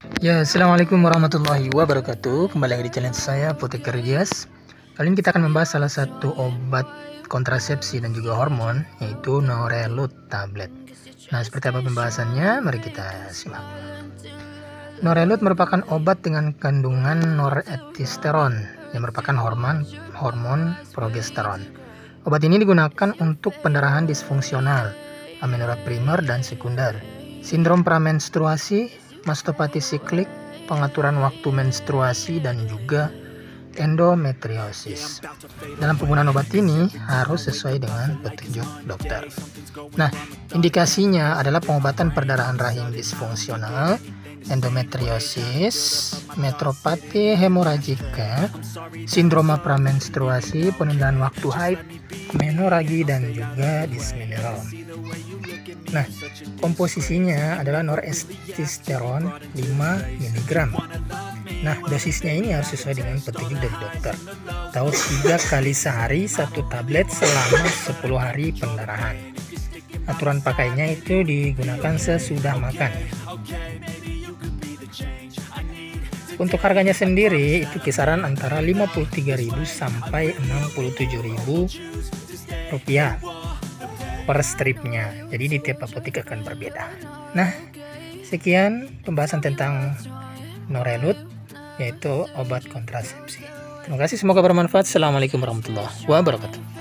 Ya, Assalamualaikum warahmatullahi wabarakatuh. Kembali lagi di channel saya, Putih Kerjas Kali ini kita akan membahas salah satu obat kontrasepsi dan juga hormon Yaitu Norelut tablet Nah, seperti apa pembahasannya? Mari kita simak. Norelut merupakan obat dengan kandungan noretisteron Yang merupakan hormon, hormon progesteron. Obat ini digunakan untuk pendarahan disfungsional Amenorrhea primer dan sekunder. Sindrom pramenstruasi mastopati siklik, pengaturan waktu menstruasi, dan juga endometriosis. Dalam penggunaan obat ini harus sesuai dengan petunjuk dokter. Nah, indikasinya adalah pengobatan perdarahan rahim disfungsional, endometriosis, metropati hemoragika, sindroma pramenstruasi, penundaan waktu haid, menoragi dan juga dismenorrhea. Nah, komposisinya adalah noresteron 5 mg. Nah, dosisnya ini harus sesuai dengan petunjuk dari dokter. Tahu 3 kali sehari satu tablet selama 10 hari pendarahan. Aturan pakainya itu digunakan sesudah makan. Untuk harganya sendiri itu kisaran antara 53.000 sampai 67.000 rupiah per stripnya. Jadi di tiap apotek akan berbeda. Nah, sekian pembahasan tentang Norelut yaitu obat kontrasepsi. Terima kasih semoga bermanfaat. Assalamualaikum warahmatullahi wabarakatuh.